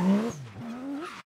Yes.